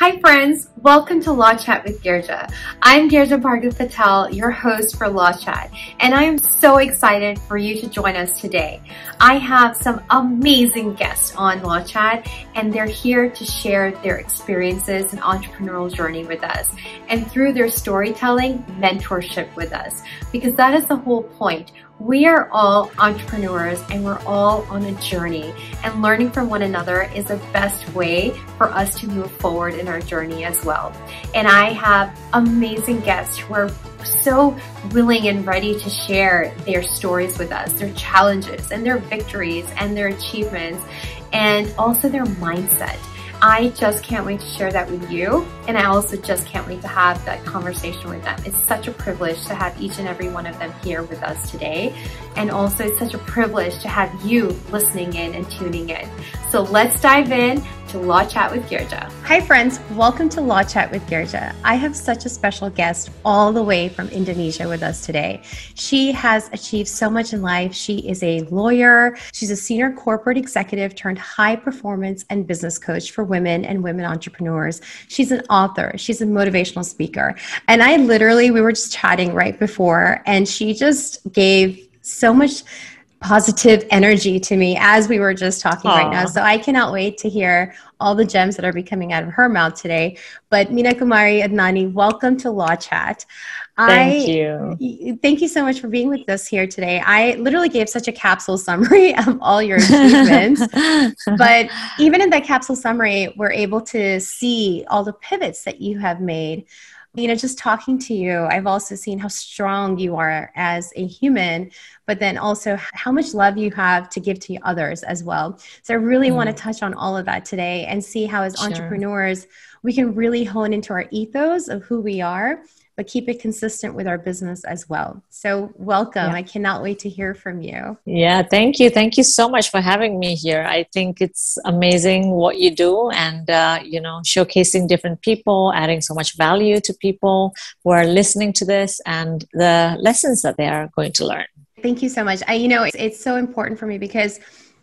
Hi friends, welcome to Law Chat with Girija. I'm Girija Bhargav Patel, your host for Law Chat, and I am so excited for you to join us today. I have some amazing guests on Law Chat, and they're here to share their experiences and entrepreneurial journey with us, and through their storytelling, mentorship with us, because that is the whole point. We are all entrepreneurs and we're all on a journey and learning from one another is the best way for us to move forward in our journey as well. And I have amazing guests who are so willing and ready to share their stories with us, their challenges and their victories and their achievements and also their mindset. I just can't wait to share that with you. And I also just can't wait to have that conversation with them. It's such a privilege to have each and every one of them here with us today. And also it's such a privilege to have you listening in and tuning in. So let's dive in to Law Chat with Girija. Hi friends, welcome to Law Chat with Girija. I have such a special guest all the way from Indonesia with us today. She has achieved so much in life. She is a lawyer. She's a senior corporate executive turned high performance and business coach for women and women entrepreneurs. She's an author. She's a motivational speaker. And I literally, we were just chatting right before and she just gave so much positive energy to me as we were just talking Aww. right now. So I cannot wait to hear all the gems that are be coming out of her mouth today. But Meena Kumari Adnani, welcome to Law Chat. Thank I, you. Thank you so much for being with us here today. I literally gave such a capsule summary of all your achievements. but even in that capsule summary, we're able to see all the pivots that you have made you know just talking to you i've also seen how strong you are as a human but then also how much love you have to give to others as well so i really mm. want to touch on all of that today and see how as sure. entrepreneurs we can really hone into our ethos of who we are but keep it consistent with our business as well. So, welcome. Yeah. I cannot wait to hear from you. Yeah, thank you. Thank you so much for having me here. I think it's amazing what you do and, uh, you know, showcasing different people, adding so much value to people who are listening to this and the lessons that they are going to learn. Thank you so much. I, you know, it's, it's so important for me because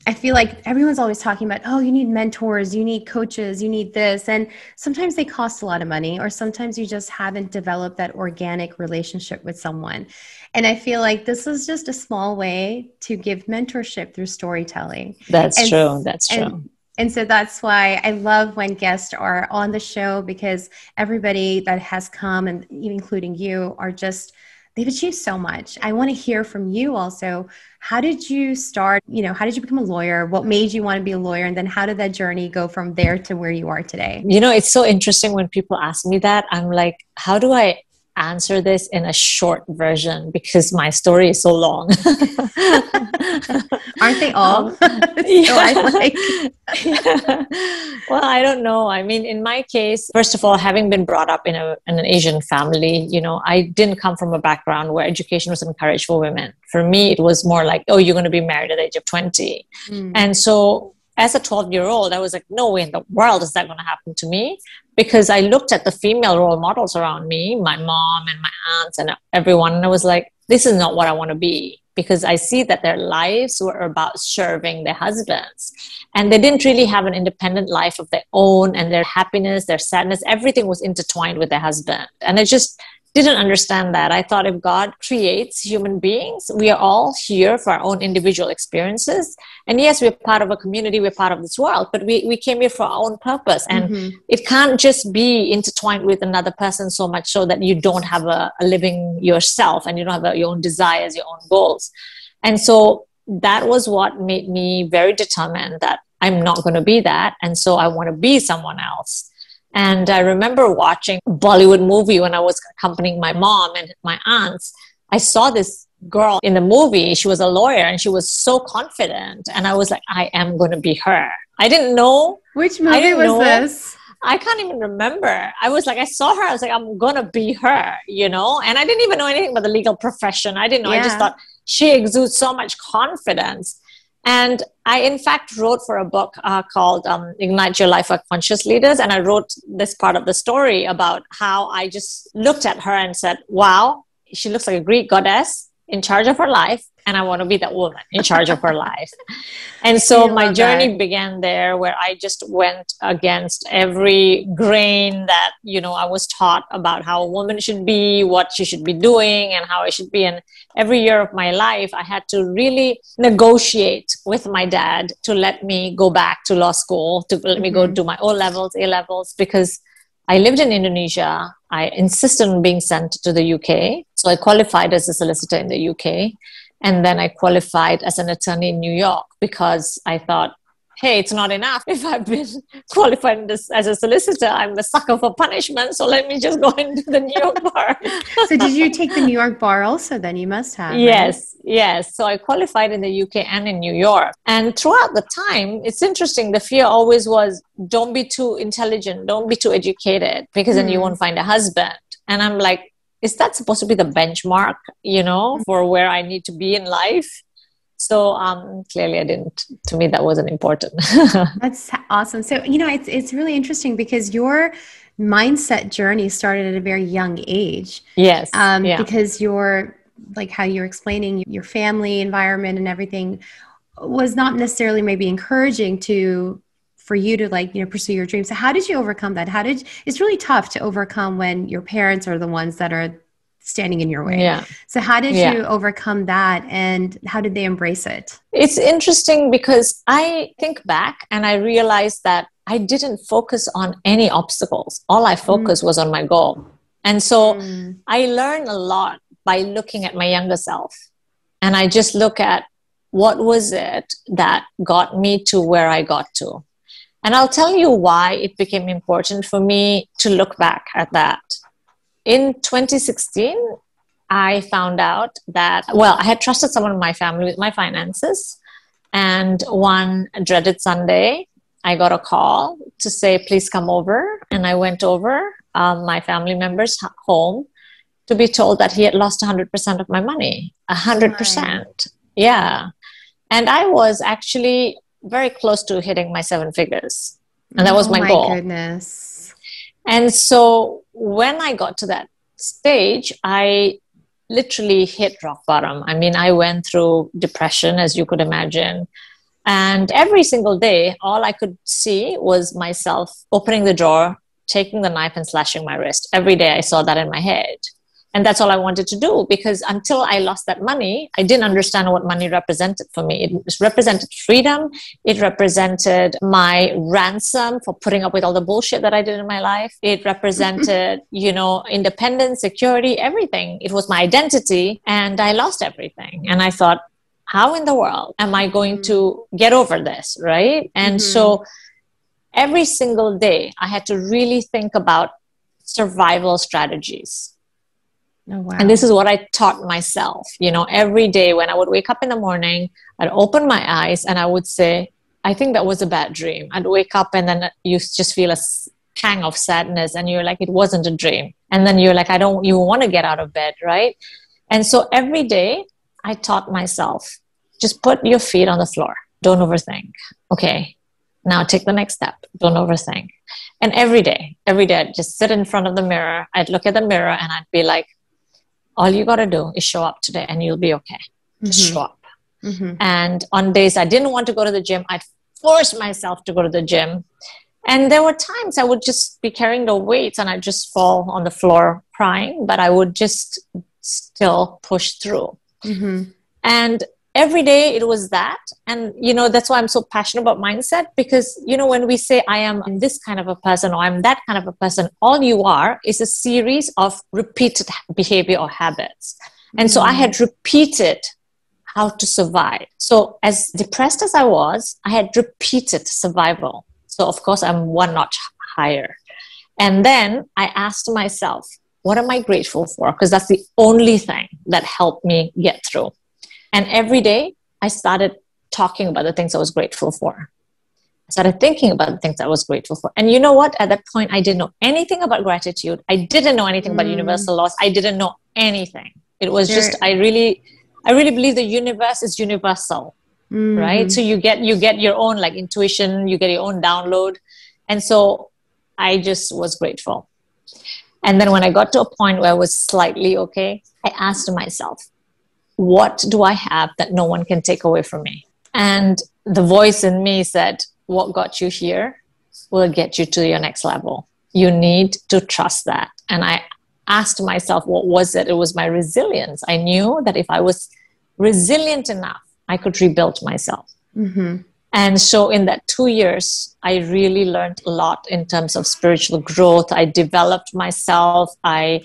I feel like everyone's always talking about, oh, you need mentors, you need coaches, you need this. And sometimes they cost a lot of money, or sometimes you just haven't developed that organic relationship with someone. And I feel like this is just a small way to give mentorship through storytelling. That's and, true. That's true. And, and so that's why I love when guests are on the show because everybody that has come, and including you, are just they've achieved so much. I want to hear from you also. How did you start? You know, how did you become a lawyer? What made you want to be a lawyer? And then how did that journey go from there to where you are today? You know, it's so interesting when people ask me that. I'm like, how do I answer this in a short version because my story is so long. Aren't they all? Um, yeah. like. yeah. Well, I don't know. I mean, in my case, first of all, having been brought up in, a, in an Asian family, you know, I didn't come from a background where education was encouraged for women. For me, it was more like, oh, you're going to be married at the age of 20. Mm. And so as a 12 year old, I was like, no way in the world is that going to happen to me. Because I looked at the female role models around me, my mom and my aunts and everyone, and I was like, this is not what I want to be. Because I see that their lives were about serving their husbands. And they didn't really have an independent life of their own, and their happiness, their sadness, everything was intertwined with their husband. And it just didn't understand that. I thought if God creates human beings, we are all here for our own individual experiences. And yes, we're part of a community, we're part of this world, but we, we came here for our own purpose. And mm-hmm. it can't just be intertwined with another person so much so that you don't have a, a living yourself and you don't have a, your own desires, your own goals. And so that was what made me very determined that I'm not going to be that. And so I want to be someone else. And I remember watching a Bollywood movie when I was accompanying my mom and my aunts. I saw this girl in the movie. She was a lawyer and she was so confident. And I was like, I am going to be her. I didn't know. Which movie was know. this? I can't even remember. I was like, I saw her. I was like, I'm going to be her, you know? And I didn't even know anything about the legal profession. I didn't know. Yeah. I just thought she exudes so much confidence. And I, in fact, wrote for a book uh, called um, Ignite Your Life for Conscious Leaders. And I wrote this part of the story about how I just looked at her and said, wow, she looks like a Greek goddess in charge of her life. And I want to be that woman in charge of her life. And so my journey that. began there where I just went against every grain that, you know, I was taught about how a woman should be, what she should be doing, and how I should be. And every year of my life, I had to really negotiate with my dad to let me go back to law school, to let mm-hmm. me go mm-hmm. do my O levels, A levels, because I lived in Indonesia. I insisted on being sent to the UK. So I qualified as a solicitor in the UK. And then I qualified as an attorney in New York because I thought, hey, it's not enough. If I've been qualified as a solicitor, I'm a sucker for punishment. So let me just go into the New York bar. so did you take the New York bar also? Then you must have. Yes, right? yes. So I qualified in the UK and in New York. And throughout the time, it's interesting. The fear always was don't be too intelligent, don't be too educated, because mm. then you hmm. won't find a husband. And I'm like, is that supposed to be the benchmark, you know, for where I need to be in life? So um, clearly, I didn't. To me, that wasn't important. That's awesome. So you know, it's it's really interesting because your mindset journey started at a very young age. Yes. Um, yeah. Because your like how you're explaining your family environment and everything was not necessarily maybe encouraging to for you to like you know pursue your dreams so how did you overcome that how did it's really tough to overcome when your parents are the ones that are standing in your way. Yeah. So how did yeah. you overcome that and how did they embrace it? It's interesting because I think back and I realized that I didn't focus on any obstacles. All I focused mm. was on my goal. And so mm. I learned a lot by looking at my younger self. And I just look at what was it that got me to where I got to. And I'll tell you why it became important for me to look back at that in 2016, I found out that, well, I had trusted someone in my family with my finances. And one dreaded Sunday, I got a call to say, please come over. And I went over um, my family member's home to be told that he had lost 100% of my money. 100%. Right. Yeah. And I was actually very close to hitting my seven figures. And that was oh my, my goal. goodness. And so when I got to that stage, I literally hit rock bottom. I mean, I went through depression, as you could imagine. And every single day, all I could see was myself opening the drawer, taking the knife, and slashing my wrist. Every day, I saw that in my head. And that's all I wanted to do because until I lost that money, I didn't understand what money represented for me. It represented freedom. It represented my ransom for putting up with all the bullshit that I did in my life. It represented, you know, independence, security, everything. It was my identity. And I lost everything. And I thought, how in the world am I going to get over this? Right. And mm-hmm. so every single day, I had to really think about survival strategies Oh, wow. And this is what I taught myself. You know, every day when I would wake up in the morning, I'd open my eyes and I would say, I think that was a bad dream. I'd wake up and then you just feel a pang of sadness and you're like, it wasn't a dream. And then you're like, I don't, you want to get out of bed, right? And so every day I taught myself, just put your feet on the floor. Don't overthink. Okay. Now take the next step. Don't overthink. And every day, every day, I'd just sit in front of the mirror. I'd look at the mirror and I'd be like, all you got to do is show up today and you'll be okay. Just mm-hmm. show up. Mm-hmm. And on days I didn't want to go to the gym, I'd force myself to go to the gym. And there were times I would just be carrying the weights and I'd just fall on the floor crying, but I would just still push through. Mm-hmm. And every day it was that. And you know that's why i'm so passionate about mindset because you know when we say i am this kind of a person or i'm that kind of a person all you are is a series of repeated behavior or habits. And so i had mm. repeated how to survive. So as depressed as i was i had repeated survival. So of course i'm one notch higher. And then i asked myself what am i grateful for? Because that's the only thing that helped me get through and every day I started talking about the things I was grateful for. I started thinking about the things I was grateful for. And you know what? At that point, I didn't know anything about gratitude. I didn't know anything mm. about universal laws. I didn't know anything. It was just, I really, I really believe the universe is universal. Mm. Right. So you get, you get your own like intuition, you get your own download. And so I just was grateful. And then when I got to a point where I was slightly okay, I asked myself, what do I have that no one can take away from me? And the voice in me said, What got you here will get you to your next level. You need to trust that. And I asked myself, What was it? It was my resilience. I knew that if I was resilient enough, I could rebuild myself. Mm-hmm. And so, in that two years, I really learned a lot in terms of spiritual growth. I developed myself. I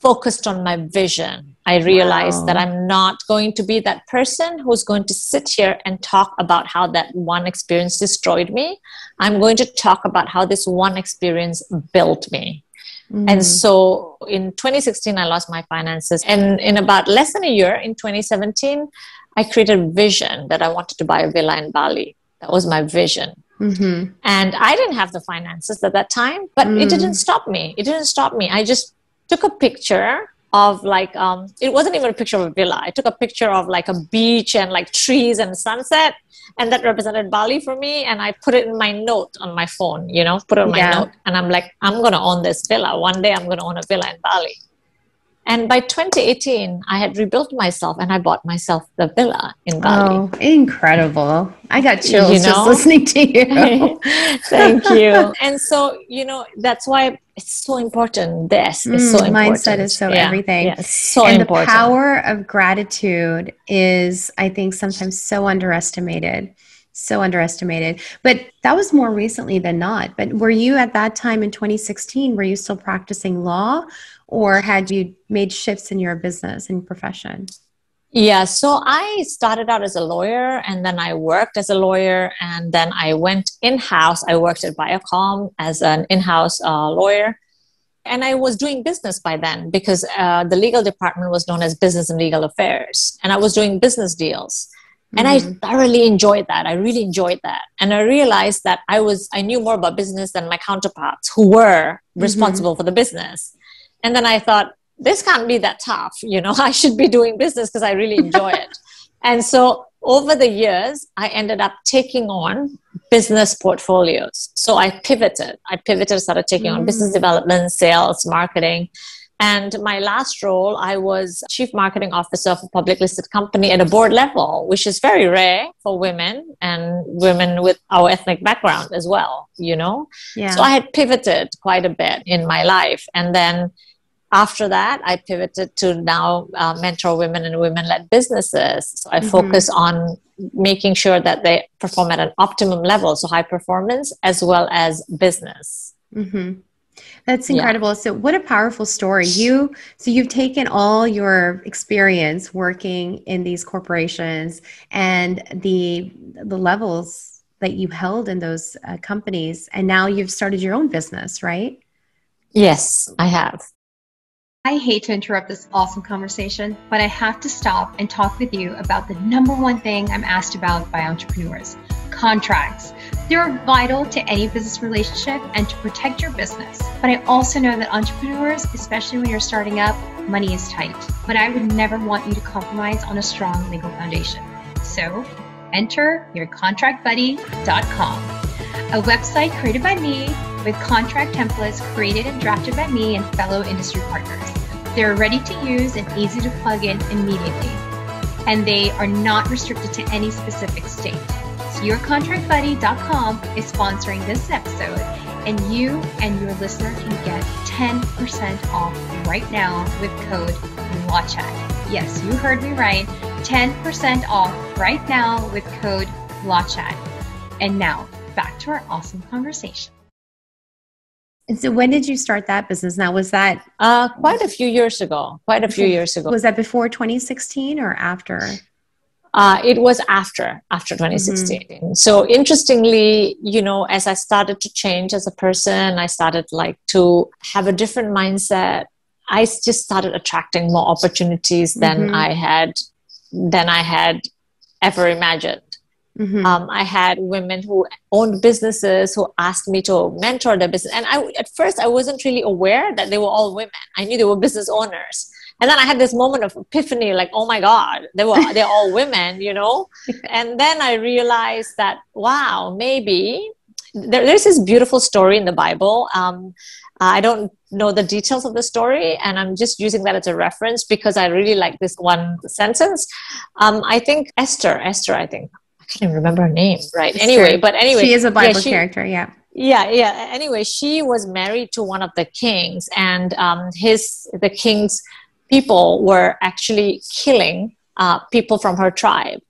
focused on my vision. I realized wow. that I'm not going to be that person who's going to sit here and talk about how that one experience destroyed me. I'm going to talk about how this one experience built me. Mm. And so in 2016, I lost my finances. And in about less than a year, in 2017, I created a vision that I wanted to buy a villa in Bali. That was my vision. Mm-hmm. And I didn't have the finances at that time, but mm. it didn't stop me. It didn't stop me. I just took a picture of like um it wasn't even a picture of a villa. I took a picture of like a beach and like trees and sunset and that represented bali for me and i put it in my note on my phone you know put it on my yeah. note. And i'm like i'm gonna own this villa. One day i'm gonna own a villa in bali and by 2018, I had rebuilt myself and I bought myself the villa in Bali. Oh, incredible. I got chills you know? just listening to you. Thank you. And so, you know, that's why it's so important. This is mm, so important. Mindset is so yeah. everything. Yeah, so and important. the power of gratitude is, I think, sometimes so underestimated so underestimated. But that was more recently than not. But were you at that time in 2016, were you still practicing law or had you made shifts in your business and profession? Yeah, so I started out as a lawyer and then I worked as a lawyer and then I went in house. I worked at Viacom as an in house uh, lawyer. And I was doing business by then because uh, the legal department was known as Business and Legal Affairs. And I was doing business deals and mm-hmm. i thoroughly enjoyed that i really enjoyed that and i realized that i was i knew more about business than my counterparts who were mm-hmm. responsible mm-hmm. for the business and then i thought this can't be that tough you know i should be doing business because i really enjoy it and so over the years i ended up taking on business portfolios so i pivoted i pivoted started taking on business mm. development sales marketing and my last role, I was chief marketing officer of a public listed company at a board level, which is very rare for women and women with our ethnic background as well, you know? Yeah. So I had pivoted quite a bit in my life. And then after that, I pivoted to now uh, mentor women and women led businesses. So I mm-hmm. focus on making sure that they perform at an optimum level, so high performance as well as business. Mm-hmm. That's incredible. Yeah. So what a powerful story. You so you've taken all your experience working in these corporations and the the levels that you held in those uh, companies and now you've started your own business, right? Yes, I have. I hate to interrupt this awesome conversation, but I have to stop and talk with you about the number one thing I'm asked about by entrepreneurs contracts. They're vital to any business relationship and to protect your business. But I also know that entrepreneurs, especially when you're starting up, money is tight. But I would never want you to compromise on a strong legal foundation. So enter yourcontractbuddy.com, a website created by me with contract templates created and drafted by me and fellow industry partners. They're ready to use and easy to plug in immediately. And they are not restricted to any specific state. So yourcontractbuddy.com is sponsoring this episode, and you and your listener can get 10% off right now with code LawChat. Yes, you heard me right. 10% off right now with code LawChat. And now, back to our awesome conversation. And so, when did you start that business? Now, was that uh, quite a few years ago? Quite a few years ago. Was that before 2016 or after? Uh, it was after after 2016. Mm-hmm. So interestingly, you know, as I started to change as a person, I started like to have a different mindset. I just started attracting more opportunities than mm-hmm. I had than I had ever imagined. Mm-hmm. Um, I had women who owned businesses who asked me to mentor their business, and I at first I wasn't really aware that they were all women. I knew they were business owners, and then I had this moment of epiphany, like, oh my God, they were they're all women, you know. and then I realized that wow, maybe there, there's this beautiful story in the Bible. Um, I don't know the details of the story, and I'm just using that as a reference because I really like this one sentence. Um, I think Esther, Esther, I think can't even remember her name, right? Esther. Anyway, but anyway, she is a Bible yeah, she, character, yeah. Yeah, yeah. Anyway, she was married to one of the kings, and um, his the king's people were actually killing uh, people from her tribe.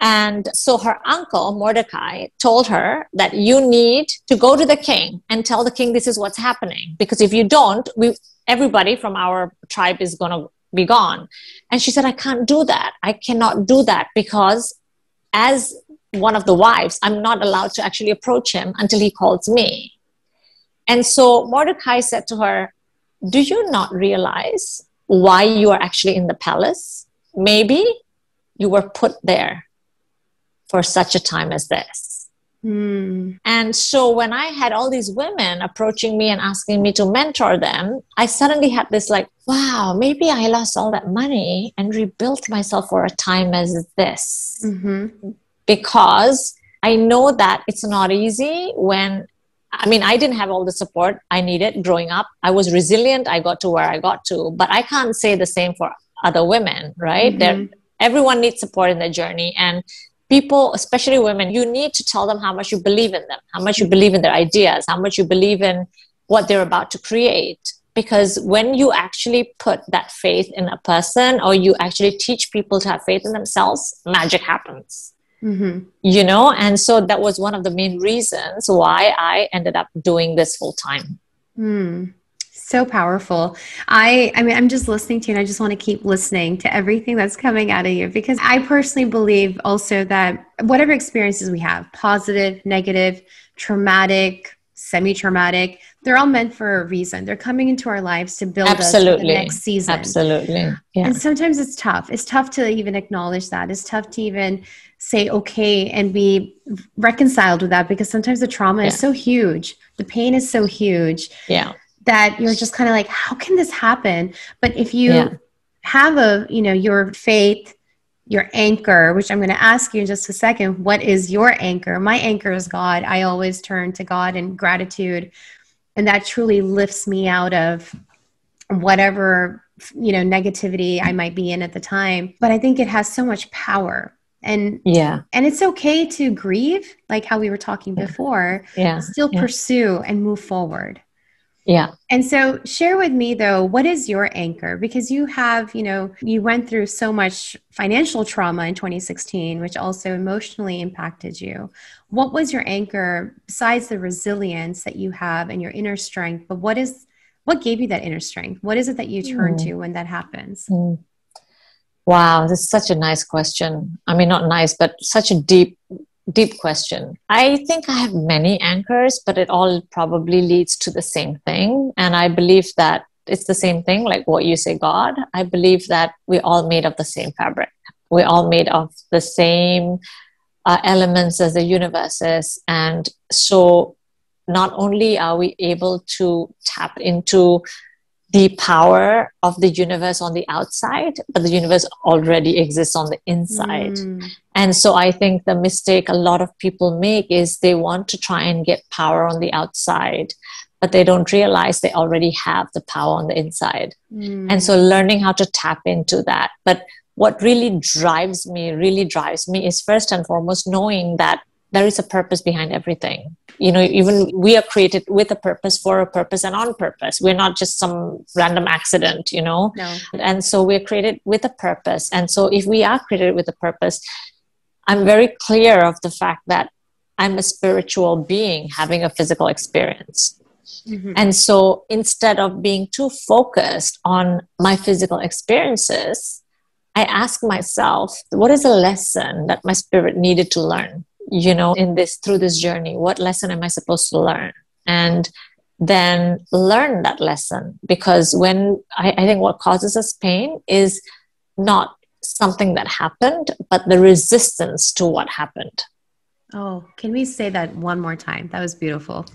And so her uncle, Mordecai, told her that you need to go to the king and tell the king this is what's happening. Because if you don't, we, everybody from our tribe is going to be gone. And she said, I can't do that. I cannot do that because as one of the wives, I'm not allowed to actually approach him until he calls me. And so Mordecai said to her, Do you not realize why you are actually in the palace? Maybe you were put there for such a time as this. Mm. And so when I had all these women approaching me and asking me to mentor them, I suddenly had this like, wow, maybe I lost all that money and rebuilt myself for a time as this. Mm-hmm. Because I know that it's not easy when I mean, I didn't have all the support I needed growing up. I was resilient. I got to where I got to, but I can't say the same for other women, right? Mm-hmm. Everyone needs support in their journey. And people, especially women, you need to tell them how much you believe in them, how much you believe in their ideas, how much you believe in what they're about to create. Because when you actually put that faith in a person or you actually teach people to have faith in themselves, magic happens. Mm-hmm. You know, and so that was one of the main reasons why I ended up doing this full time. Mm so powerful. I i mean i'm just listening to you and i just want to keep listening to everything that's coming out of you because i personally believe also that whatever experiences we have positive negative traumatic semi-traumatic they're all meant for a reason. They're coming into our lives to build absolutely. us for the next season. Absolutely. Yeah. and sometimes it's tough. It's tough to even acknowledge that. It's tough to even say okay and be reconciled with that because sometimes the trauma yeah. is so huge. The pain is so huge. Yeah that you're just kind of like, how can this happen? But if you yeah. have a, you know, your faith, your anchor, which I'm going to ask you in just a second, what is your anchor? My anchor is God. I always turn to God in gratitude. And that truly lifts me out of whatever, you know, negativity I might be in at the time. But I think it has so much power and yeah and it's okay to grieve like how we were talking before yeah still yeah. pursue and move forward yeah. And so share with me though, what is your anchor? Because you have, you know, you went through so much financial trauma in 2016, which also emotionally impacted you. What was your anchor besides the resilience that you have and your inner strength? But what is what gave you that inner strength? What is it that you turn mm. to when that happens? Mm. Wow, this is such a nice question. I mean, not nice, but such a deep deep question. I think I have many anchors, but it all probably leads to the same thing. And I believe that it's the same thing, like what you say, God. I believe that we're all made of the same fabric. We're all made of the same uh, elements as the universe is. And so not only are we able to tap into the power of the universe on the outside, but the universe already exists on the inside. Mm. And so I think the mistake a lot of people make is they want to try and get power on the outside, but they don't realize they already have the power on the inside. Mm. And so learning how to tap into that. But what really drives me, really drives me is first and foremost knowing that there is a purpose behind everything. You know even we are created with a purpose for a purpose and on purpose. We're not just some random accident you know? No. and so we're created with a purpose. And so if we are created with a purpose i'm very clear of the fact that i'm a spiritual being having a physical experience. Mm-hmm. and so instead of being too focused on my physical experiences i ask myself what is a lesson that my spirit needed to learn you know in this through this journey what lesson am i supposed to learn? And then learn that lesson because when I, I, think what causes us pain is not something that happened but the resistance to what happened. Oh can we say that one more time? That was beautiful.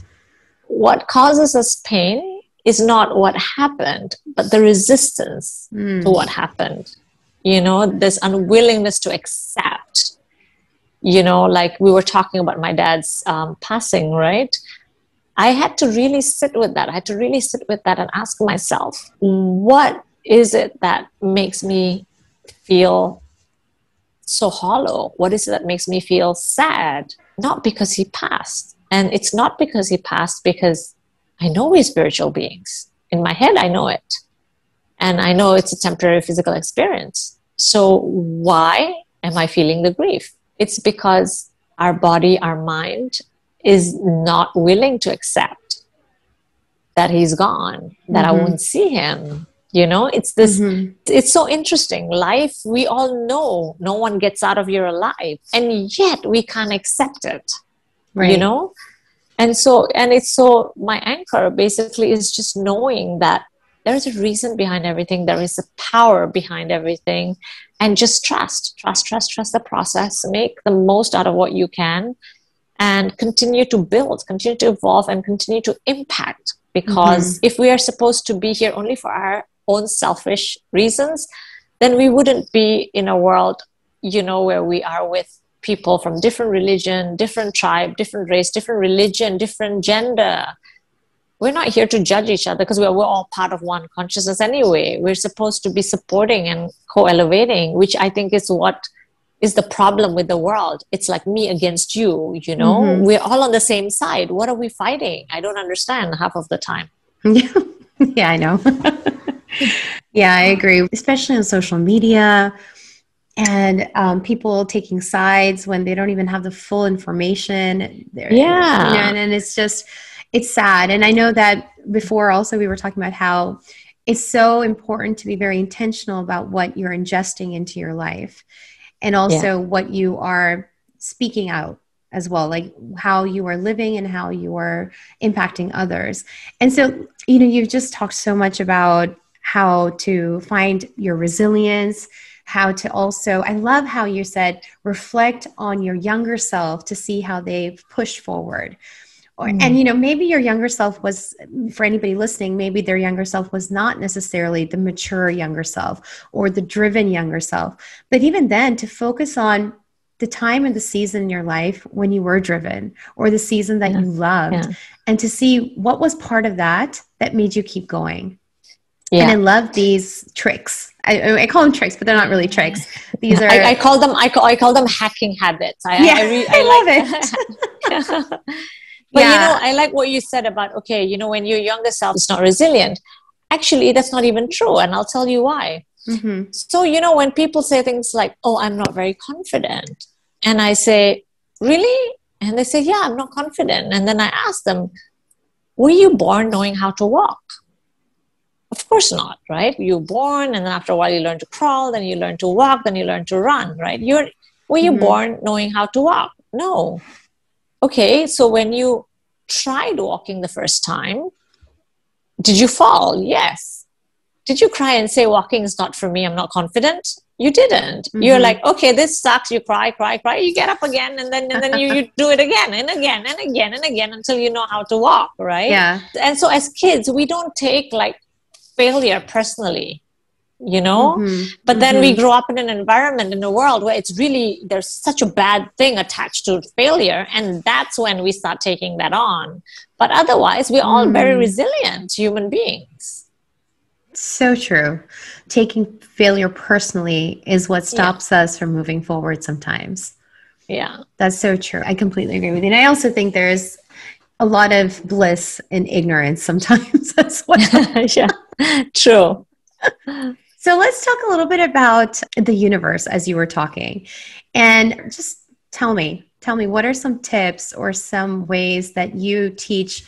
What causes us pain is not what happened but the resistance mm. to what happened. You know this unwillingness to accept you know like we were talking about my dad's um, passing right I had to really sit with that. I had to really sit with that and ask myself, what is it that makes me feel so hollow? What is it that makes me feel sad? Not because he passed. And it's not because he passed because I know we're spiritual beings. In my head, I know it. And I know it's a temporary physical experience. So why am I feeling the grief? It's because our body, our mind is not willing to accept that he's gone, that mm-hmm. I won't see him. You know, it's this, mm-hmm. it's so interesting. Life, we all know no one gets out of here alive, and yet we can't accept it. Right. You know? And so, and it's so, my anchor basically is just knowing that there is a reason behind everything. There is a power behind everything. And just trust trust trust trust the process. Make the most out of what you can and continue to build continue to evolve and continue to impact. Because mm-hmm. if we are supposed to be here only for our own selfish reasons then we wouldn't be in a world you know where we are with people from different religion different tribe different race different religion different gender we're not here to judge each other because we're, we're all part of one consciousness anyway. We're supposed to be supporting and co elevating, which I think is what is the problem with the world. It's like me against you, you know? Mm-hmm. We're all on the same side. What are we fighting? I don't understand half of the time. yeah, yeah I know. yeah, I agree, especially on social media and um, people taking sides when they don't even have the full information. yeah. You know, and, and it's just, it's sad. And I know that before also we were talking about how it's so important to be very intentional about what you're ingesting into your life and also yeah. what you are speaking out as well like how you are living and how you are impacting others and so you know you've just talked so much about how to find your resilience how to also i love how you said reflect on your younger self to see how they've pushed forward mm. and you know maybe your younger self was for anybody listening maybe their younger self was not necessarily the mature younger self or the driven younger self but even then to focus on the time and the season in your life when you were driven or the season that yeah. you loved yeah. and to see what was part of that that made you keep going yeah. and i love these tricks I, I, call them tricks, but they're not really tricks. These are. I, I call them. I call, I call them hacking habits. I, yeah, I, re- I, love like, it. But yeah. you know, I like what you said about okay, you know, when your younger self is not resilient. Actually, that's not even true, and I'll tell you why. Mm-hmm. So you know, when people say things like, "Oh, I'm not very confident," and I say, "Really?" and they say, "Yeah, I'm not confident," and then I ask them, "Were you born knowing how to walk?" Of course not, right? You're born, and then after a while, you learn to crawl, then you learn to walk, then you learn to run, right? You're were you mm-hmm. born knowing how to walk? No, okay, so when you tried walking the first time, did you fall? Yes. Did you cry and say, walking is not for me, I'm not confident? You didn't. Mm-hmm. You're like, okay, this sucks. You cry, cry, cry. You get up again, and then and then you, you do it again and again and again and again until you know how to walk, right? Yeah. And so as kids, we don't take like failure personally you know? Mm-hmm. but then mm-hmm. we grow up in an environment in a world where it's really there's such a bad thing attached to failure and that's when we start taking that on. But otherwise we're all mm. very resilient human beings. So true. Taking failure personally is what stops yeah. us from moving forward sometimes. Yeah. That's so true. I completely agree with you. And i also think there's a lot of bliss in ignorance sometimes as well. Yeah. True so let's talk a little bit about the universe as you were talking. And just tell me, tell me, what are some tips or some ways that you teach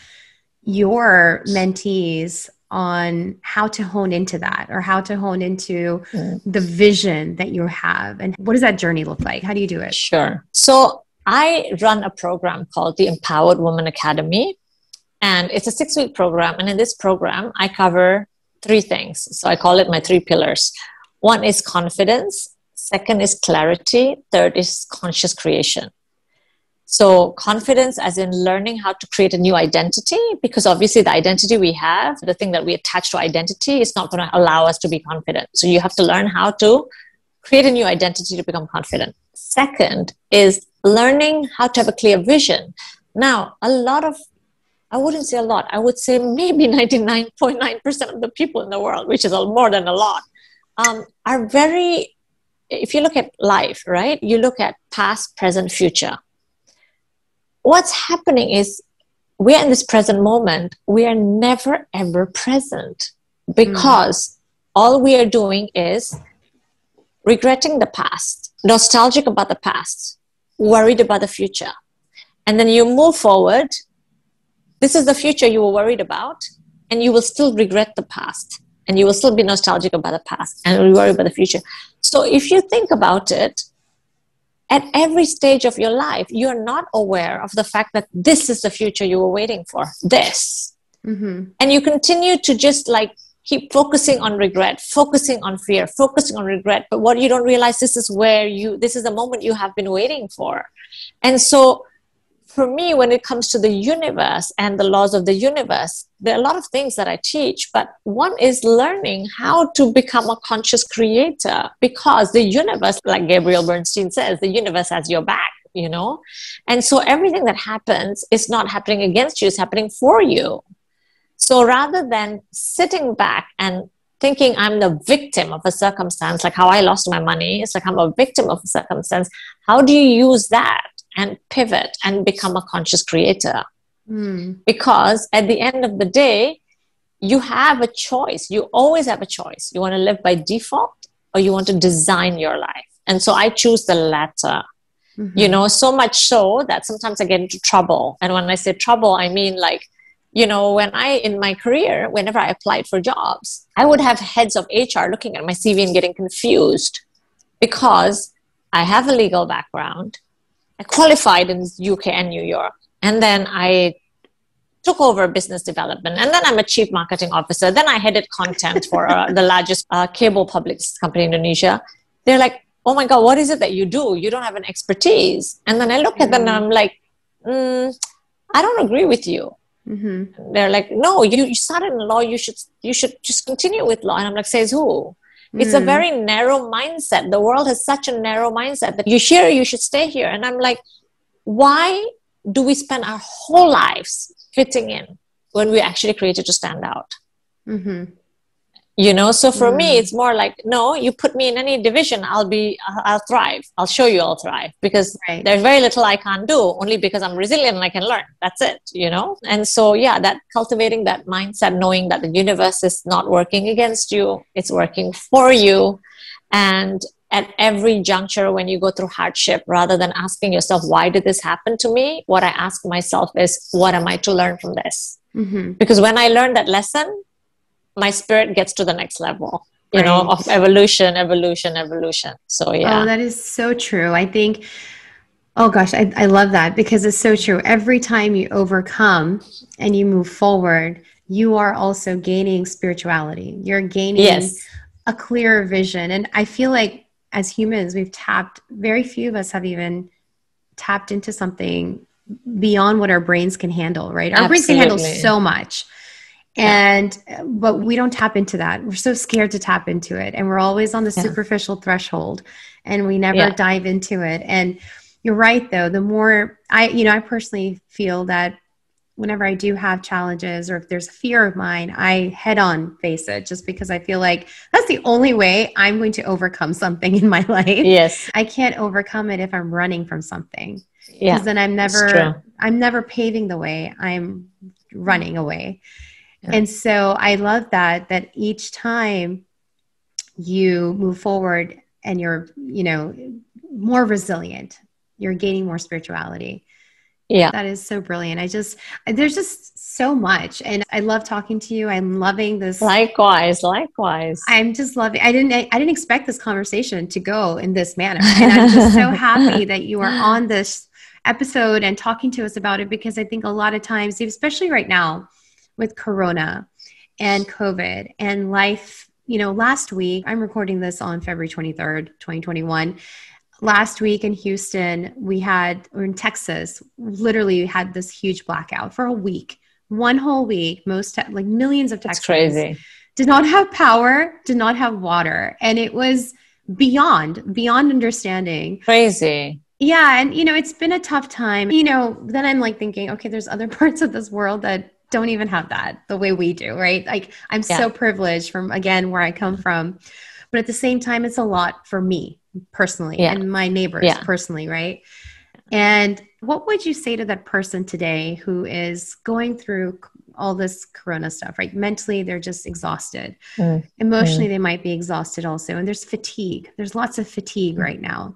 your mentees on how to hone into that or how to hone into mm. the vision that you have? And what does that journey look like? How do you do it? Sure. So I run a program called the Empowered Woman Academy. And it's a six week program. And in this program, I cover three things. So I call it my three pillars. One is confidence, second is clarity, third is conscious creation. So, confidence, as in learning how to create a new identity, because obviously the identity we have, the thing that we attach to identity, is not going to allow us to be confident. So, you have to learn how to create a new identity to become confident. Second is learning how to have a clear vision. Now, a lot of I wouldn't say a lot. I would say maybe 99.9% of the people in the world, which is more than a lot, um, are very, if you look at life, right? You look at past, present, future. What's happening is we're in this present moment, we are never ever present because mm. all we are doing is regretting the past, nostalgic about the past, worried about the future. And then you move forward. This is the future you were worried about, and you will still regret the past, and you will still be nostalgic about the past and worry about the future. So if you think about it, at every stage of your life, you're not aware of the fact that this is the future you were waiting for. This. Mm-hmm. And you continue to just like keep focusing on regret, focusing on fear, focusing on regret. But what you don't realize, this is where you, this is the moment you have been waiting for. And so, for me, when it comes to the universe and the laws of the universe, there are a lot of things that I teach, but one is learning how to become a conscious creator because the universe, like Gabrielle Bernstein says, the universe has your back, you know? And so everything that happens is not happening against you, it's happening for you. So rather than sitting back and thinking I'm the victim of a circumstance, like how I lost my money, it's like I'm a victim of a circumstance. How do you use that and pivot and become a conscious creator? Mm. Because at the end of the day, you have a choice. You always have a choice. You want to live by default or you want to design your life. And so I choose the latter. Mm-hmm. You know, so much so that sometimes I get into trouble. And when I say trouble, I mean like you know, when I, in my career, whenever I applied for jobs, I would have heads of HR looking at my CV and getting confused because I have a legal background. I qualified in UK and New York. And then I took over business development. And then I'm a chief marketing officer. Then I headed content for uh, the largest uh, cable public company in Indonesia. They're like, oh my God, what is it that you do? You don't have an expertise. And then I look at them and I'm like, mm, I don't agree with you. Mm-hmm. They're like, no, you, you started in law. You should you should just continue with law. And I'm like, says who? Mm. It's a mm. very narrow mindset. The world has such a narrow mindset that you're here, you should stay here. And I'm like, why do we spend our whole lives fitting in when we're actually created to stand out? Mm-hmm you know so for mm. me it's more like no you put me in any division i'll be i'll thrive i'll show you i'll thrive because right. there's very little i can't do only because i'm resilient and i can learn that's it you know and so yeah that cultivating that mindset knowing that the universe is not working against you it's working for you and at every juncture when you go through hardship rather than asking yourself why did this happen to me what i ask myself is what am i to learn from this mm-hmm. because when i learned that lesson my spirit gets to the next level you right. know of evolution evolution evolution. So yeah. Oh that is so true. I think oh gosh I, I love that because it's so true. Every time you overcome and you move forward you are also gaining spirituality. You're gaining yes. a clearer vision. And i feel like as humans we've tapped very few of us have even tapped into something beyond what our brains can handle right? Our Absolutely. brains can handle so much and but we don't tap into that. We're so scared to tap into it and we're always on the yeah. superficial threshold and we never yeah. dive into it. And you're right though. The more i you know i personally feel that whenever i do have challenges or if there's a fear of mine i head on face it just because i feel like that's the only way i'm going to overcome something in my life. Yes. I can't overcome it if i'm running from something. Yeah. Because then i'm never i'm never paving the way. I'm running away and so I love that, that each time you move forward and you're, you know, more resilient, you're gaining more spirituality. Yeah. That is so brilliant. I just, there's just so much. And I love talking to you. I'm loving this. Likewise, likewise. I'm just loving, I didn't, I didn't expect this conversation to go in this manner. And I'm just so happy that you are on this episode and talking to us about it because I think a lot of times, especially right now, with Corona and COVID and life. You know, last week, I'm recording this on February 23rd, 2021. Last week in Houston, we had, or in Texas, literally had this huge blackout for a week, one whole week. Most, like millions of Texans crazy. did not have power, did not have water. And it was beyond, beyond understanding. Crazy Yeah. And, you know, it's been a tough time. You know, then I'm like thinking, okay, there's other parts of this world that don't even have that the way we do, right? Like, I'm yeah. so privileged from, again, where I come from. But at the same time, it's a lot for me personally yeah. and my neighbors yeah. personally, right? And what would you say to that person today who is going through all this corona stuff, right? Mentally, they're just exhausted. Mm. Emotionally, mm. they might be exhausted also. And there's fatigue. There's lots of fatigue mm. right now.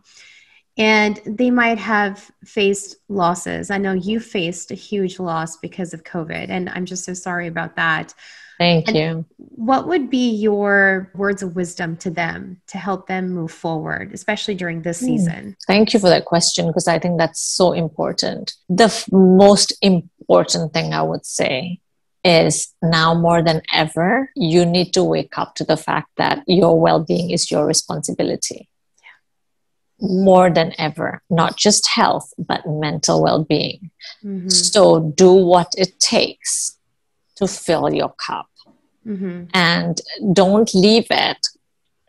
And they might have faced losses. I know you faced a huge loss because of COVID, and I'm just so sorry about that. Thank and you. What would be your words of wisdom to them to help them move forward, especially during this hmm. season? Thank you for that question because I think that's so important. The f- most important thing I would say is now more than ever, you need to wake up to the fact that your well being is your responsibility. More than ever, not just health, but mental well being. Mm-hmm. So, do what it takes to fill your cup. Mm-hmm. And don't leave it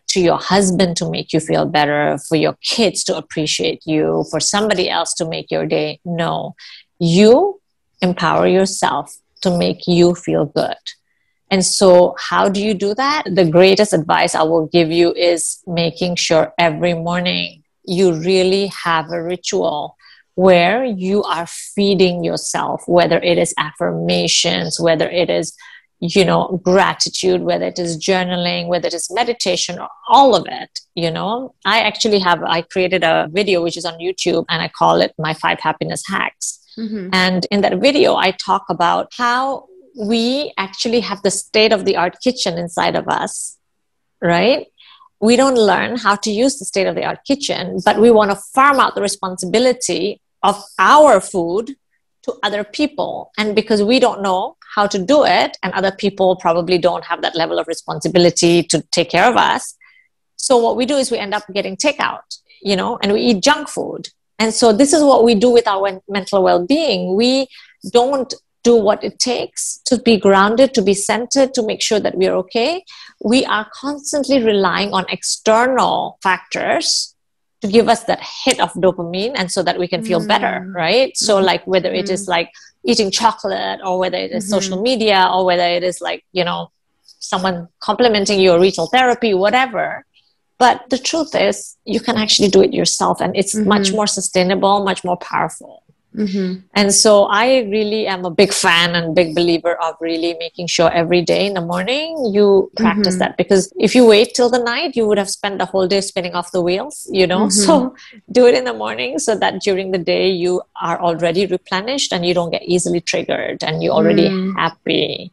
to your husband to make you feel better, for your kids to appreciate you, for somebody else to make your day. No, you empower yourself to make you feel good. And so, how do you do that? The greatest advice I will give you is making sure every morning you really have a ritual where you are feeding yourself, whether it is affirmations, whether it is you know gratitude whether it is journaling whether it is meditation or all of it you know. I actually have i created a video which is on youtube and i call it my five happiness hacks. Mm-hmm. and in that video i talk about how we actually have the state of the art kitchen inside of us right we don't learn how to use the state of the art kitchen but we want to farm out the responsibility of our food to other people. And because we don't know how to do it and other people probably don't have that level of responsibility to take care of us so what we do is we end up getting takeout you know and we eat junk food. And so this is what we do with our mental well-being. We don't do what it takes to be grounded to be centered to make sure that we're okay we are constantly relying on external factors to give us that hit of dopamine and so that we can feel mm. better right so mm-hmm. like whether it is mm. like eating chocolate or whether it is mm-hmm. social media or whether it is like you know someone complimenting you or retail therapy whatever but the truth is you can actually do it yourself and it's mm-hmm. much more sustainable much more powerful Mm-hmm. And so I really am a big fan and big believer of really making sure every day in the morning you practice mm-hmm. that because if you wait till the night, you would have spent the whole day spinning off the wheels, you know? Mm-hmm. So do it in the morning so that during the day you are already replenished and you don't get easily triggered and you're already mm. happy.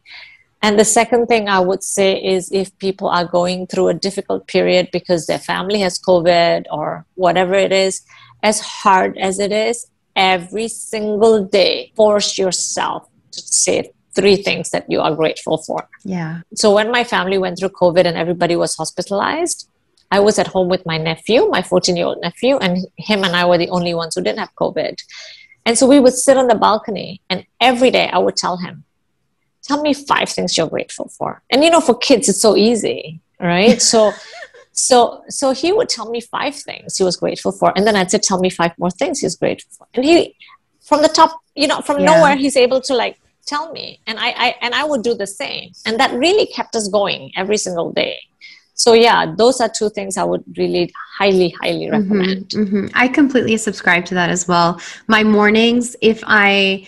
And the second thing I would say is if people are going through a difficult period because their family has COVID or whatever it is, as hard as it is, every single day force yourself to say three things that you are grateful for. Yeah. So when my family went through COVID and everybody was hospitalized, I was at home with my nephew, my 14 year old nephew, and him and I were the only ones who didn't have COVID. And so we would sit on the balcony, and every day I would tell him, Tell me five things you're grateful for. And you know, for kids, it's so easy, right? so so so he would tell me five things he was grateful for, and then I'd say, "Tell me five more things he's grateful for." And he, from the top, you know, from yeah. nowhere, he's able to like tell me, and I, I and I would do the same, and that really kept us going every single day. So yeah, those are two things I would really highly, highly mm-hmm, recommend. Mm-hmm, mm-hmm. I completely subscribe to that as well. My mornings, if I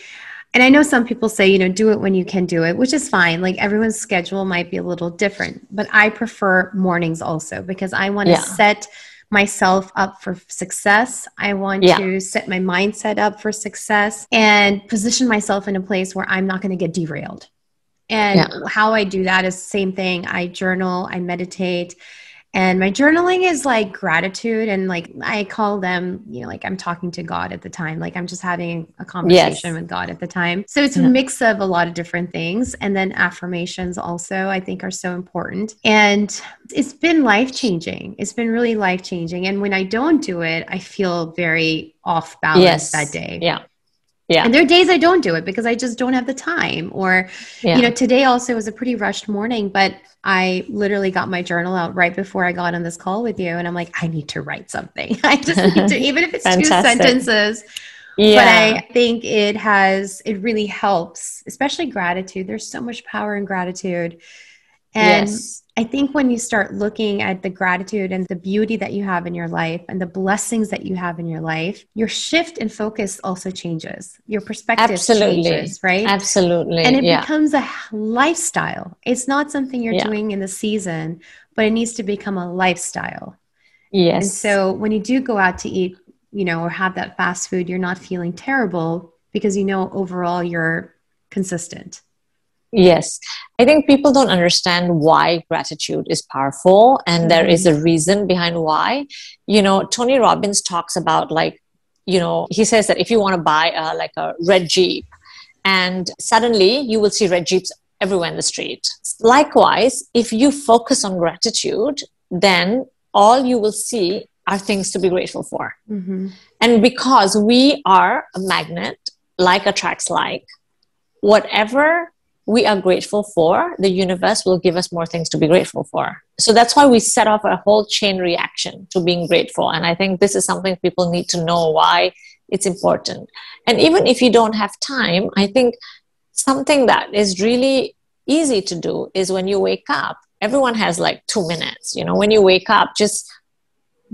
and I know some people say, you know, do it when you can do it, which is fine. Like everyone's schedule might be a little different, but I prefer mornings also because I want to yeah. set myself up for success. I want yeah. to set my mindset up for success and position myself in a place where I'm not going to get derailed. And yeah. how I do that is the same thing. I journal, I meditate, and my journaling is like gratitude and like i call them you know like i'm talking to god at the time like i'm just having a conversation yes. with god at the time. So it's a mm-hmm. mix of a lot of different things. And then affirmations also i think are so important. And it's been life changing it's been really life changing and when i don't do it i feel very off balance yes. that day. Yeah Yeah. And there are days I don't do it because I just don't have the time. Or, Yeah. you know, today also was a pretty rushed morning, but I literally got my journal out right before I got on this call with you. And I'm like, I need to write something. I just need to, even if it's two sentences. yeah. But I think it has, it really helps, especially gratitude. There's so much power in gratitude. And yes. I think when you start looking at the gratitude and the beauty that you have in your life and the blessings that you have in your life, your shift and focus also changes. Your perspective Absolutely. changes, right? Absolutely. and it yeah. becomes a lifestyle. It's not something you're Yeah. doing in the season, but it needs to become a lifestyle. yes. And so when you do go out to eat, you know, or have that fast food, you're not feeling terrible because you know overall you're consistent. Yes. I think people don't understand why gratitude is powerful, and there is a reason behind why. You know, Tony Robbins talks about like, you know, he says that if you want to buy a, like a red Jeep, and suddenly you will see red Jeeps everywhere in the street. Likewise, if you focus on gratitude, then all you will see are things to be grateful for. Mm-hmm. And because we are a magnet, like attracts like, whatever we are grateful for, the universe will give us more things to be grateful for. So that's why we set off a whole chain reaction to being grateful. And I think this is something people need to know why it's important. And even if you don't have time, I think something that is really easy to do is when you wake up, everyone has like two minutes. You know, when you wake up, just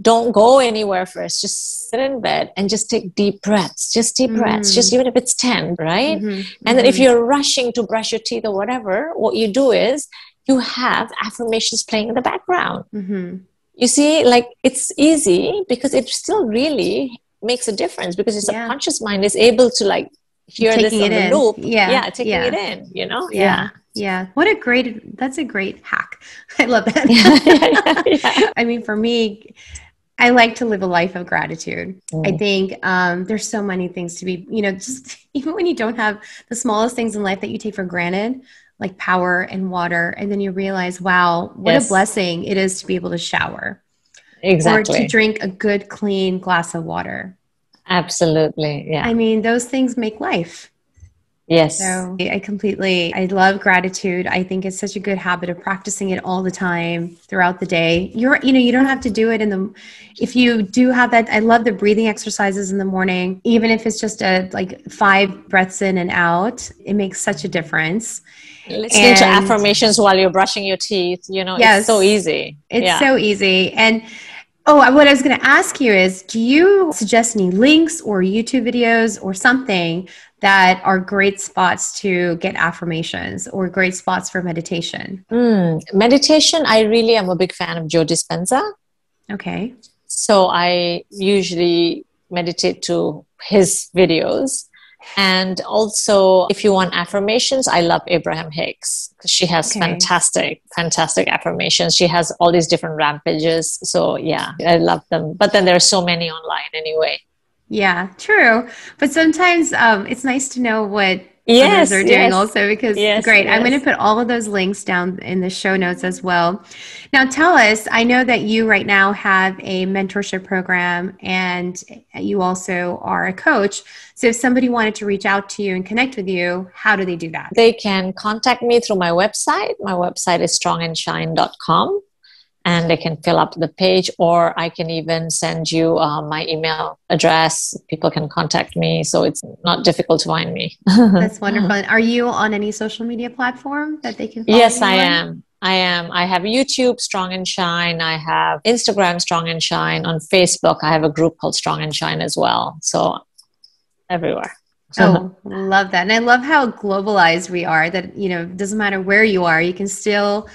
don't go anywhere first. Just sit in bed and just take deep breaths. Just deep breaths. Mm. Just even if it's 10, right? Mhm. And then if Mhm. you're rushing to brush your teeth or whatever, what you do is you have affirmations playing in the background. Mhm. You see, like it's easy because it still really makes a difference because your Yeah. subconscious mind is able to like hear this on the in. loop. Yeah, Yeah, taking yeah. it in, you know? yeah yeah what a great that's a great hack i love that Yeah. yeah. i mean for me i like to live a life of gratitude i Mm. think um, there's so many things to be you know just even when you don't have the smallest things in life that you take for granted like power and water and then you realize wow what Yes. a blessing it is to be able to shower or to drink a good clean glass of water Absolutely. Yeah. i mean those things make life yes. So I completely, I love gratitude. I think it's such a good habit of practicing it all the time throughout the day. You're, you know, you don't have to do it in the, if you do have that, I love the breathing exercises in the morning, even if it's just a like five breaths in and out, it makes such a difference. Listening to affirmations while you're brushing your teeth, you know, Yes. it's so easy. It's yeah. so easy. And oh, what I was going to ask you is do you suggest any links or YouTube videos or something that are great spots to get affirmations or great spots for meditation? Mm, meditation, I really am a big fan of Joe Dispenza. Okay. So I usually meditate to his videos. And also, if you want affirmations, I love Abraham Hicks because she has Okay. fantastic, fantastic affirmations. She has all these different rampages. So, yeah, I love them. But then there are so many online anyway. Yeah, true. But sometimes um, it's nice to know what Yes, others are doing yes. also because Yes, great. I'm going to put all of those links down in the show notes as well. Now, tell us. I know that you right now have a mentorship program and you also are a coach. So, if somebody wanted to reach out to you and connect with you, how do they do that? They can contact me through my website. My website is strongandshine.com. And they can fill up the page, or I can even send you uh, my email address. People can contact me, so it's not difficult to find me. That's wonderful. And are you on any social media platform that they can? Yes, I on? am. I am. I have YouTube, Strong and Shine. I have Instagram, Strong and Shine. On Facebook, I have a group called Strong and Shine as well. So everywhere. Oh, love that. And I love how globalized we are that, you know, doesn't matter where you are, you can still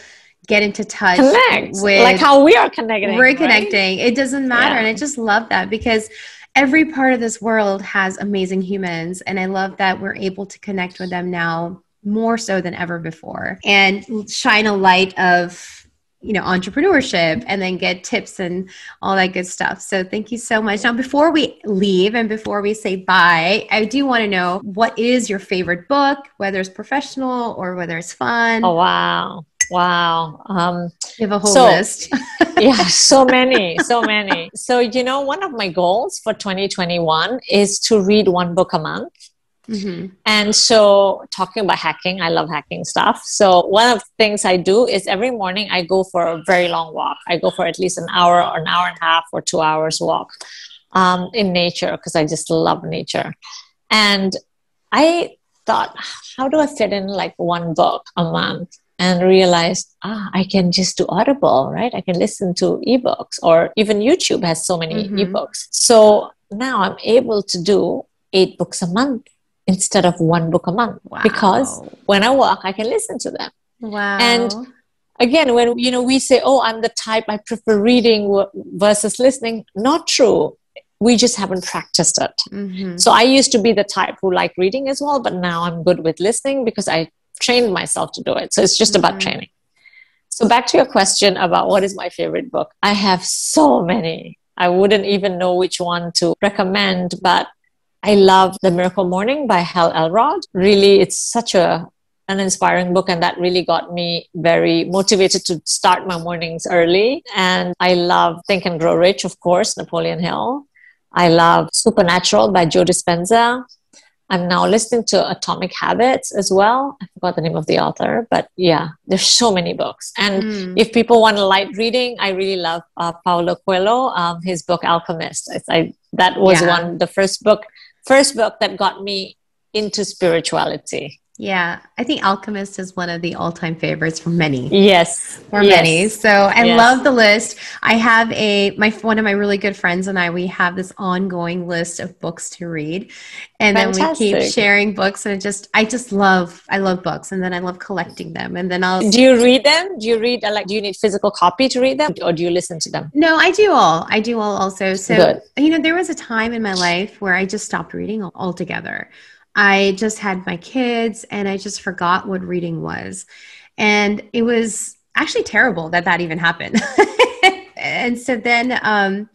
get into touch Connect. with like how we are connecting. we're right? connecting. It doesn't matter. Yeah. And I just love that because every part of this world has amazing humans. And I love that we're able to connect with them now more so than ever before and shine a light of you know entrepreneurship and then get tips and all that good stuff so thank you so much now before we leave and before we say bye i do want to know what is your favorite book whether it's professional or whether it's fun Oh, wow. Wow. Um, you have a whole so- list yeah, so many, so many. So, you know, one of my goals for 2021 is to read one book a month. Mm-hmm. And so, talking about hacking, I love hacking stuff. So, one of the things I do is every morning I go for a very long walk. I go for at least an hour or an hour and a half or two hours walk um, in nature because I just love nature. And I thought, how do I fit in like one book a month? And realized, ah, I can just do Audible, right? I can listen to ebooks, or even YouTube has so many mm-hmm. ebooks. So now I'm able to do eight books a month instead of one book a month wow. because when I walk, I can listen to them. Wow. And again, when you know we say, "Oh, I'm the type I prefer reading versus listening," not true. We just haven't practiced it. Mm-hmm. So I used to be the type who liked reading as well, but now I'm good with listening because I trained myself to do it. So it's just mm-hmm. about training. So back to your question about what is my favorite book. I have so many. I wouldn't even know which one to recommend, but I love The Miracle Morning by Hal Elrod. Really, it's such a an inspiring book and that really got me very motivated to start my mornings early and i love think and grow rich of course napoleon hill i love supernatural by joe dispenza i'm now listening to atomic habits as well i forgot the name of the author but yeah there's so many books and mm. if people want a light reading i really love uh, paulo coelho um, his book alchemist I, that was yeah. one the first book first book that got me into spirituality. Yeah, I think Alchemist is one of the all-time favorites for many. Yes, for yes. many. So I yes. love the list. I have a my one of my really good friends and I. We have this ongoing list of books to read, and Fantastic. then we keep sharing books. And it just I just love I love books, and then I love collecting them. And then I'll. Do you read them? Do you read uh, like? Do you need physical copy to read them, or do you listen to them? No, I do all. I do all also. So good. you know, there was a time in my life where I just stopped reading altogether. I just had my kids and I just forgot what reading was. And it was actually terrible that that even happened. and so then um,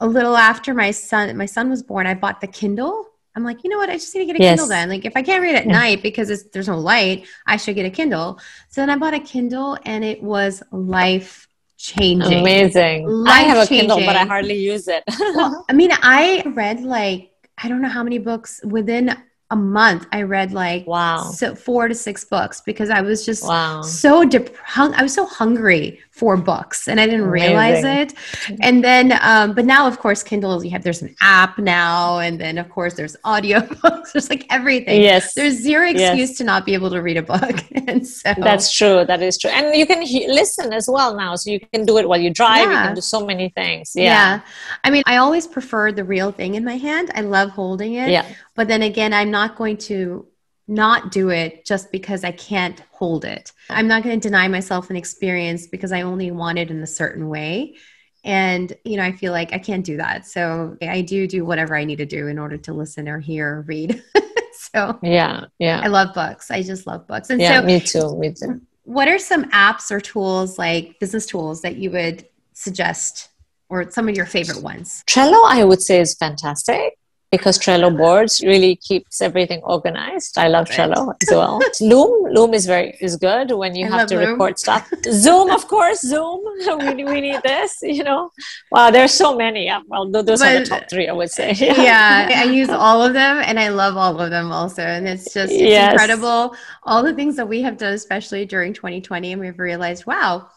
a little after my son my son was born, I bought the Kindle. I'm like, you know what? I just need to get a yes. Kindle then. Like, if I can't read at yeah. night because there's no light, I should get a Kindle. So then I bought a Kindle, and it was life changing. Amazing. Life I have a Kindle, but I hardly use it. well, I mean, I read like I don't know how many books within a month i read like wow so four to six books because i was just wow. so hung- i was so hungry for books and i didn't Amazing. realize it and then um, but now of course kindle you have there's an app now and then of course there's audio books there's like everything yes there's zero excuse yes. to not be able to read a book and so that's true that is true and you can he- listen as well now so you can do it while you drive yeah. you can do so many things yeah. yeah i mean i always prefer the real thing in my hand i love holding it yeah but then again, I'm not going to not do it just because I can't hold it. I'm not going to deny myself an experience because I only want it in a certain way. And, you know, I feel like I can't do that. So I do do whatever I need to do in order to listen or hear or read. so, yeah, yeah. I love books. I just love books. And yeah, so, me too. Me too. What are some apps or tools like business tools that you would suggest or some of your favorite ones? Trello, I would say, is fantastic because Trello boards really keeps everything organized. I love right. Trello as well. Loom, Loom is very is good when you I have to Loom. record stuff. Zoom, of course, Zoom. we, we need this. You know, wow, there's so many. Yeah, well, those but, are the top three, I would say. Yeah. yeah. I use all of them, and I love all of them also. And it's just it's yes. incredible all the things that we have done, especially during 2020, and we've realized, wow,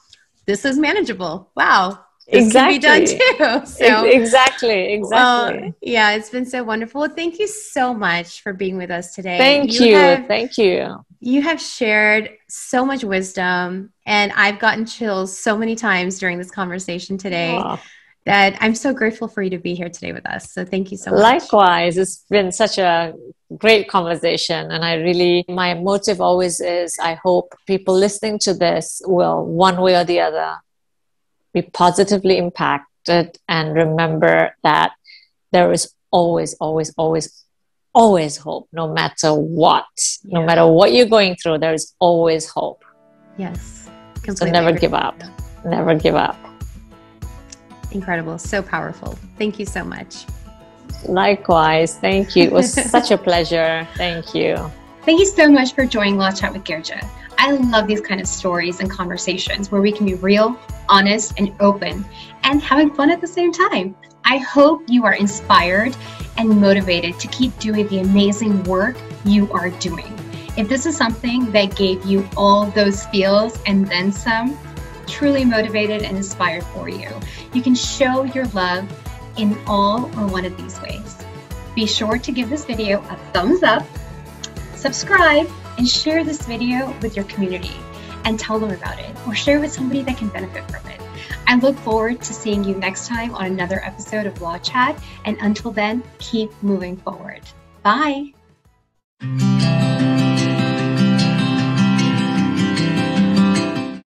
this is manageable. Wow, exactly. can be done too. So exactly, exactly. Uh, yeah, it's been so wonderful. Thank you so much for being with us today. Thank you. you. Have, Thank you. You have shared so much wisdom, and I've gotten chills so many times during this conversation today. Oh. That I'm so grateful for you to be here today with us. So thank you so much. Likewise, it's been such a great conversation. And I really, my motive always is I hope people listening to this will, one way or the other, be positively impacted and remember that there is always, always, always, always hope, no matter what. Yeah. No matter what you're going through, there is always hope. Yes. So never give up. Never give up. Incredible. So powerful. Thank you so much. Likewise. Thank you. It was such a pleasure. Thank you. Thank you so much for joining Law Chat with Girija. I love these kind of stories and conversations where we can be real, honest, and open, and having fun at the same time. I hope you are inspired and motivated to keep doing the amazing work you are doing. If this is something that gave you all those feels and then some, truly motivated and inspired for you, you can show your love in all or one of these ways. Be sure to give this video a thumbs up, subscribe, and share this video with your community and tell them about it or share with somebody that can benefit from it. I look forward to seeing you next time on another episode of Law Chat. And until then, keep moving forward. Bye.